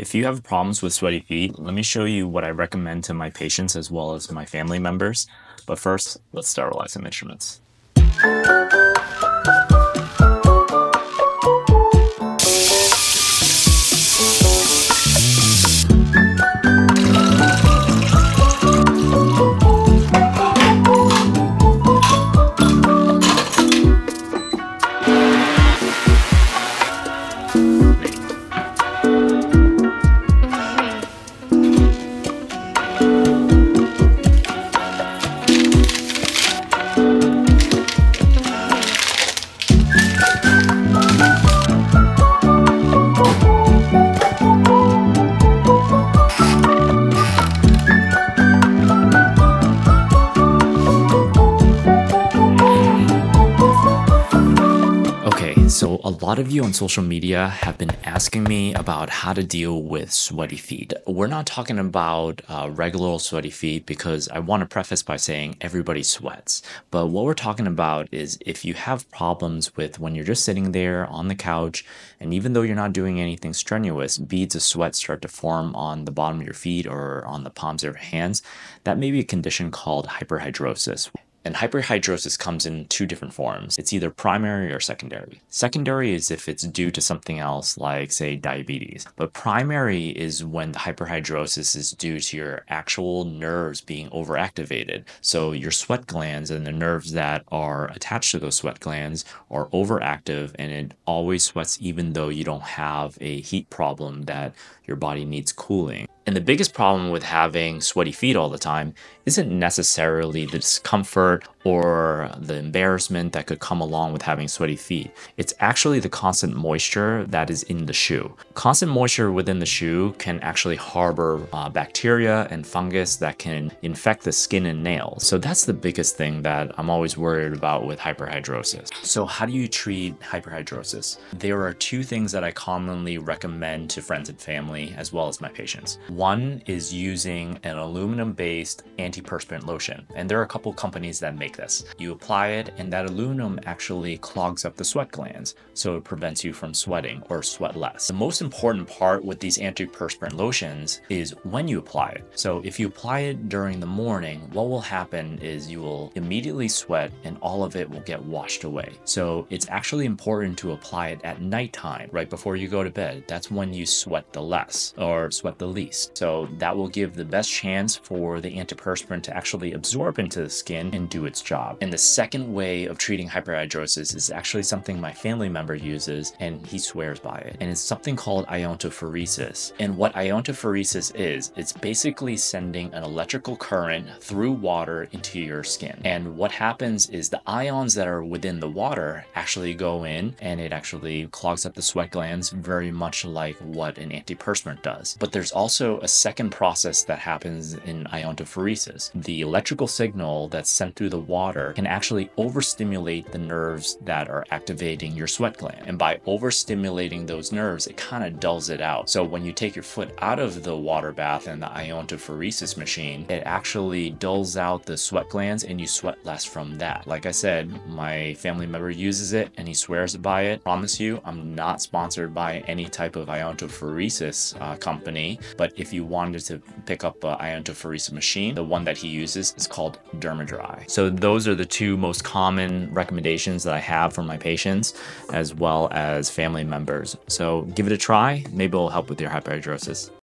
If you have problems with sweaty feet, let me show you what I recommend to my patients as well as my family members. But first, let's sterilize some instruments. So a lot of you on social media have been asking me about how to deal with sweaty feet. We're not talking about uh, regular sweaty feet because I want to preface by saying everybody sweats. But what we're talking about is if you have problems with when you're just sitting there on the couch, and even though you're not doing anything strenuous, beads of sweat start to form on the bottom of your feet or on the palms of your hands, that may be a condition called hyperhidrosis. And hyperhidrosis comes in two different forms. It's either primary or secondary. Secondary is if it's due to something else, like, say, diabetes. But primary is when the hyperhidrosis is due to your actual nerves being overactivated. So your sweat glands and the nerves that are attached to those sweat glands are overactive and it always sweats even though you don't have a heat problem that your body needs cooling. And the biggest problem with having sweaty feet all the time isn't necessarily the discomfort or the embarrassment that could come along with having sweaty feet. It's actually the constant moisture that is in the shoe. Constant moisture within the shoe can actually harbor uh, bacteria and fungus that can infect the skin and nails. So that's the biggest thing that I'm always worried about with hyperhidrosis. So how do you treat hyperhidrosis? There are two things that I commonly recommend to friends and family as well as my patients. One is using an aluminum-based antiperspirant lotion. And there are a couple companies that make this. You apply it and that aluminum actually clogs up the sweat glands, so it prevents you from sweating or sweat less. The most important part with these antiperspirant lotions is when you apply it. So if you apply it during the morning, what will happen is you will immediately sweat and all of it will get washed away. So it's actually important to apply it at nighttime, right before you go to bed. That's when you sweat the less or sweat the least. So that will give the best chance for the antiperspirant to actually absorb into the skin and do its job. And the second way of treating hyperhidrosis is actually something my family member uses and he swears by it. And it's something called iontophoresis. And what iontophoresis is, it's basically sending an electrical current through water into your skin. And what happens is the ions that are within the water actually go in and it actually clogs up the sweat glands very much like what an antiperspirant does. But there's also a second process that happens in iontophoresis. The electrical signal that's sent through the water can actually overstimulate the nerves that are activating your sweat gland. And by overstimulating those nerves, it kind of dulls it out. So when you take your foot out of the water bath and the iontophoresis machine, it actually dulls out the sweat glands and you sweat less from that. Like I said, my family member uses it and he swears by it. Promise you, I'm not sponsored by any type of iontophoresis uh, company, but if you wanted to pick up an iontophoresis machine, the one that he uses is called Dermadry. So those are the two most common recommendations that I have for my patients as well as family members. So give it a try. Maybe it'll help with your hyperhidrosis.